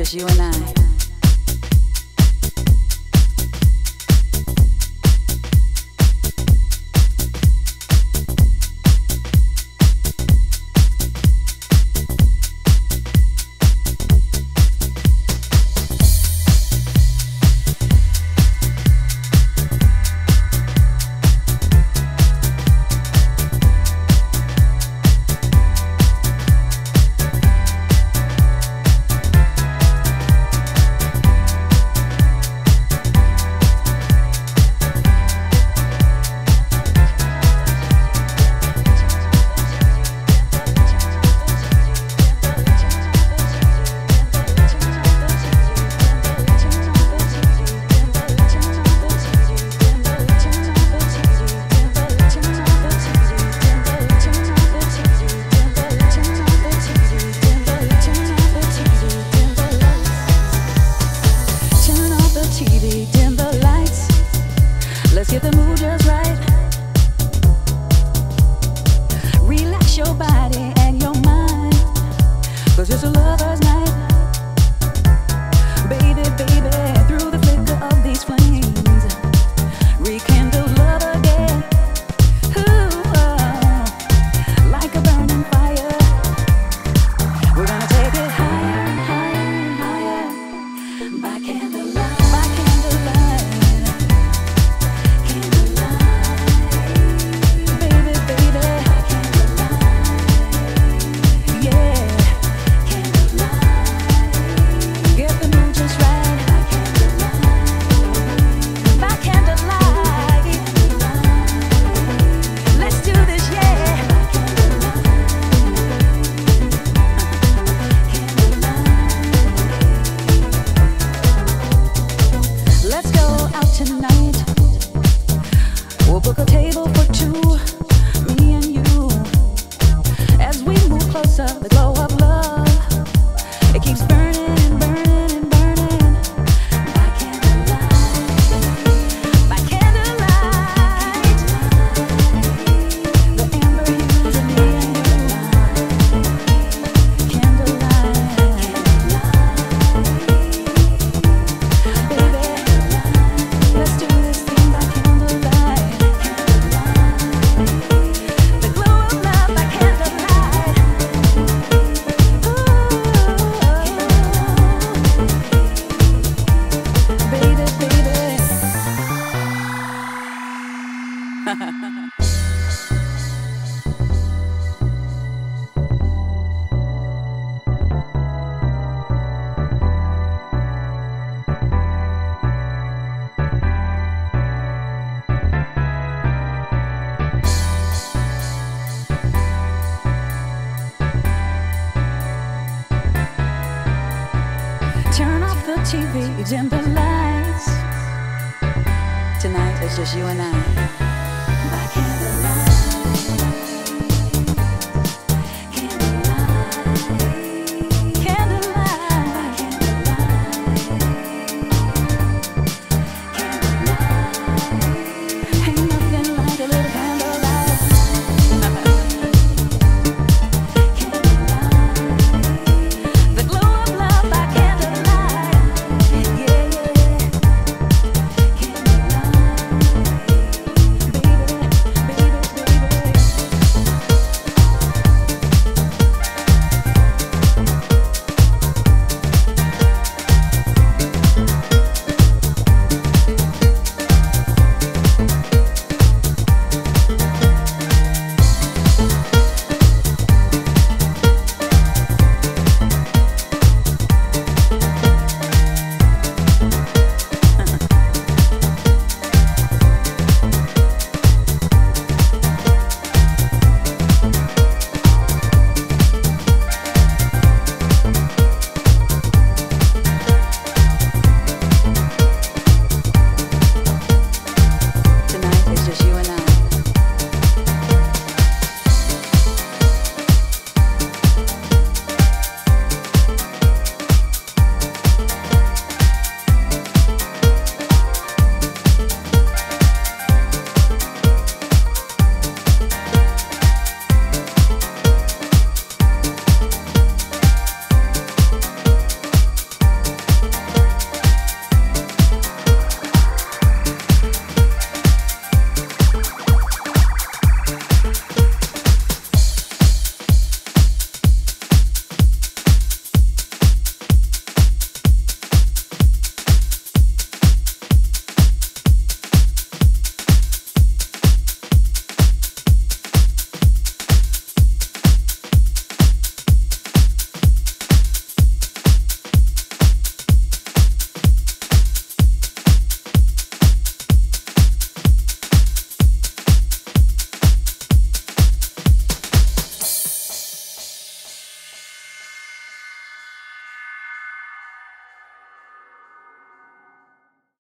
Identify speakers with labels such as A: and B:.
A: just you and I. las siete murallas Turn off the TV, dim the lights. Tonight it's just you and I.